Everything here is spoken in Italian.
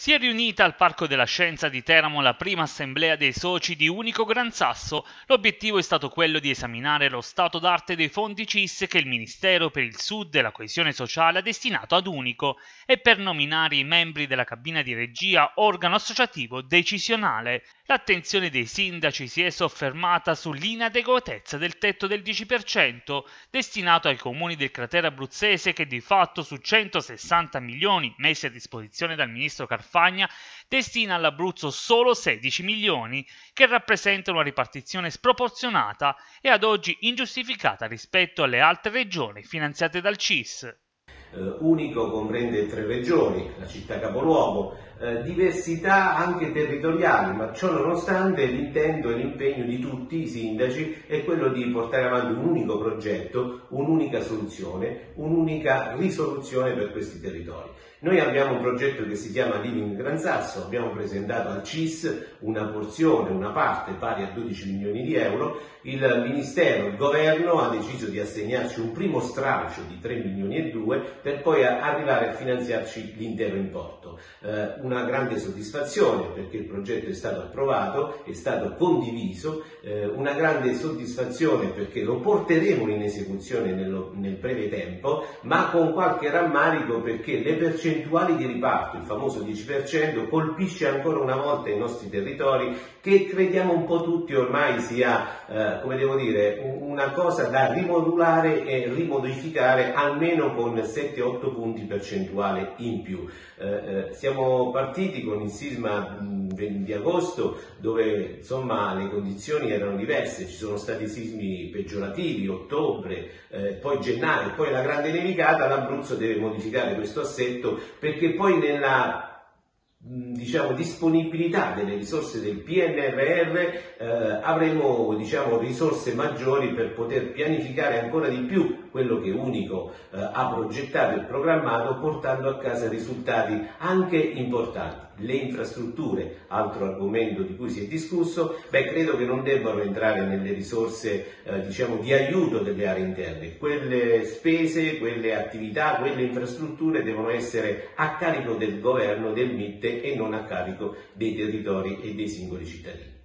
Si è riunita al Parco della Scienza di Teramo la prima assemblea dei soci di Unico Gran Sasso. L'obiettivo è stato quello di esaminare lo stato d'arte dei fondi CIS che il Ministero per il Sud e la coesione sociale ha destinato ad Unico e per nominare i membri della cabina di regia organo associativo decisionale. L'attenzione dei sindaci si è soffermata sull'inadeguatezza del tetto del 10% destinato ai comuni del cratere abruzzese che di fatto su 160 milioni messi a disposizione dal ministro Carfagna destina all'Abruzzo solo 16 milioni, che rappresenta una ripartizione sproporzionata e ad oggi ingiustificata rispetto alle altre regioni finanziate dal CIS. Uh, unico comprende tre regioni, la città capoluogo, uh, diversità anche territoriali, ma ciò nonostante l'intento e l'impegno di tutti i sindaci è quello di portare avanti un unico progetto, un'unica soluzione, un'unica risoluzione per questi territori. Noi abbiamo un progetto che si chiama Living Gran Sasso, abbiamo presentato al CIS una porzione, una parte pari a 12 milioni di euro, il Ministero, il Governo ha deciso di assegnarci un primo stralcio di 3 milioni e 2 per poi arrivare a finanziarci l'intero importo. Eh, una grande soddisfazione perché il progetto è stato approvato, è stato condiviso, eh, una grande soddisfazione perché lo porteremo in esecuzione nello, nel breve tempo, ma con qualche rammarico perché le percentuali di riparto, il famoso 10%, colpisce ancora una volta i nostri territori che crediamo un po' tutti ormai sia, eh, come devo dire, una cosa da rimodulare e rimodificare almeno con 7-8 punti percentuali in più. Eh, eh, siamo partiti con il sisma di agosto dove insomma le condizioni erano diverse, ci sono stati sismi peggiorativi, ottobre, eh, poi gennaio, poi la grande nevicata, l'Abruzzo deve modificare questo assetto perché poi nella diciamo, disponibilità delle risorse del PNRR eh, avremo diciamo, risorse maggiori per poter pianificare ancora di più quello che Unico eh, ha progettato e programmato portando a casa risultati anche importanti. Le infrastrutture, altro argomento di cui si è discusso, beh, credo che non debbano entrare nelle risorse eh, diciamo, di aiuto delle aree interne. Quelle spese, quelle attività, quelle infrastrutture devono essere a carico del governo, del MIT e non a carico dei territori e dei singoli cittadini.